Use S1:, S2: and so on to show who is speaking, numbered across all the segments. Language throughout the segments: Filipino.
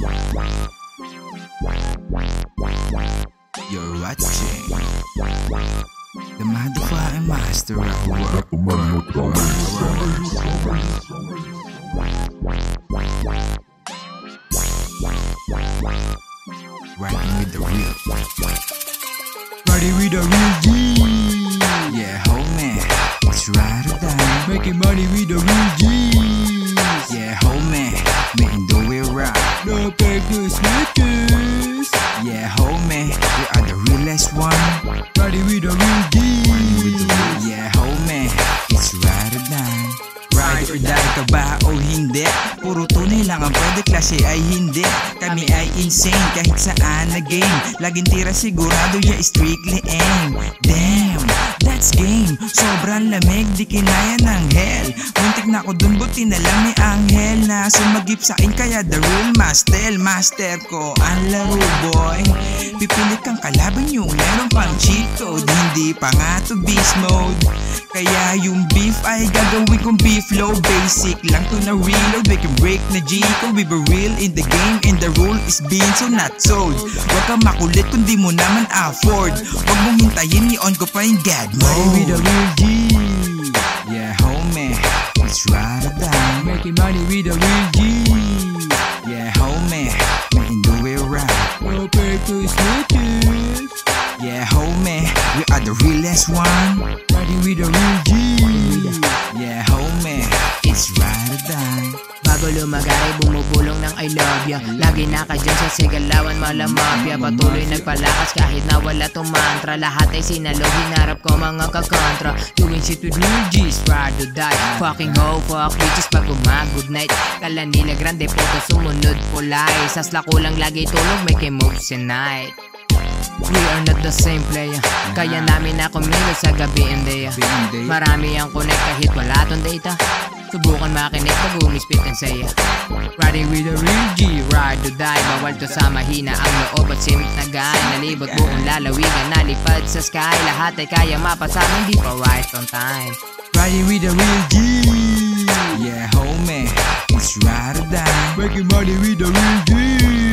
S1: You're watching the motherfucking master of work. Riding with the real.
S2: Riding with the real G.
S1: Yeah, homie, it's ride or die.
S2: Making money with the real G.
S1: Yeah, homie, making the way right.
S2: Fake news, snitches.
S1: Yeah, homie, we are the realest one.
S2: Riding with the real G.
S1: Yeah, homie, it's ride or die. Ride or die ka ba o hindi? Puro tunay lang ang pwede, klase ay hindi Kami ay insane kahit saan na game Laging tira sigurado ya strictly aim Damn, that's game. Sobrang lamig, di kinaya ng hell. Muntik na ako dun, buti na lang may anghel. Na sumagip sa akin kaya the real master Master ko ang laro boy. Pipilit kang kalaban yung meron pang cheat code Hindi pa nga to beast mode Kaya yung beef ay gagawin kong beef low Basic. Lang to na reload We can break na G ko We be real in the game And the rule is being so not sold. Huwag kang makulit kung di mo naman afford. Huwag mong hintayin i-on ko pa yung God
S2: Riding with the
S1: mode
S2: real G.
S1: Yeah homie, it's ride or die.
S2: Making money with the real G.
S1: Yeah homie, making the way right.
S2: No fake news, snitches.
S1: Yeah homie, we are the realest one.
S2: Riding with the real G.
S1: Yeah homie, it's ride or die.
S3: Bago lumagay, bumubulong ng I love ya. Lagi naka dyan sa sigalawan, malamapya Patuloy nagpalakas kahit na wala tong mantra. Lahat ay sinalo, hinarap ko mga kakontra. Doing shit with new G's, ride or die. Fucking ho, fuck bitches pag good night. Kala nila grande, puto sumunod pulay Sasla ko lang lagi tulog, making moves tonight We are not the same player. Kaya namin na kumilos sa gabi and day
S1: Hindi.
S3: Marami ang connect kahit wala tong data. Subukan makinig pag umispit and saya Riding with a real G, ride or die. Bawal to sa mahina ang loob at simit na guy Nalibot buong lalawigan, nalipad sa sky. Lahat ay kaya mapasama, hindi pa right on time.
S2: Riding with the real G.
S1: Yeah homie, it's ride or die.
S2: Making money with the real G.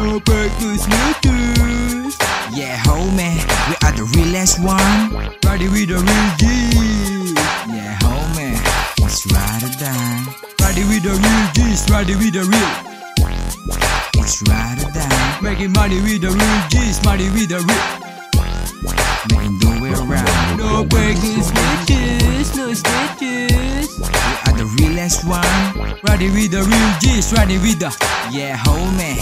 S1: right
S2: No fake news, snitches.
S1: Yeah homie, we are the realest one
S2: Party with the real G.
S1: Yeah homie, it's ride or die
S2: Party with the real G's, riding with the real.
S1: It's ride or die
S2: Making money with the real G's, money with the real.
S1: Making the way right
S2: No breaking snitches, no snitches.
S1: We are the realest one
S2: Riding with the real G's, riding with the.
S1: Yeah homie,